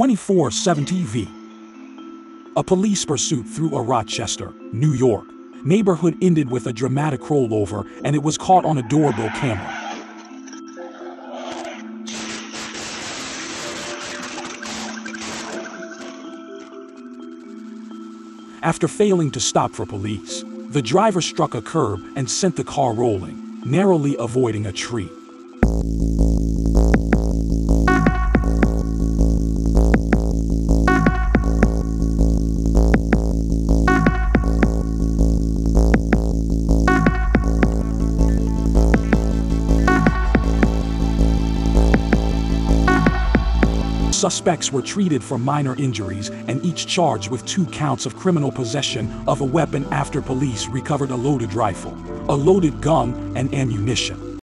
24-7 TV. A police pursuit through a Rochester, New York, neighborhood ended with a dramatic rollover and it was caught on a doorbell camera. After failing to stop for police, the driver struck a curb and sent the car rolling, narrowly avoiding a tree. Suspects were treated for minor injuries and each charged with two counts of criminal possession of a weapon after police recovered a loaded rifle, a loaded gun, and ammunition.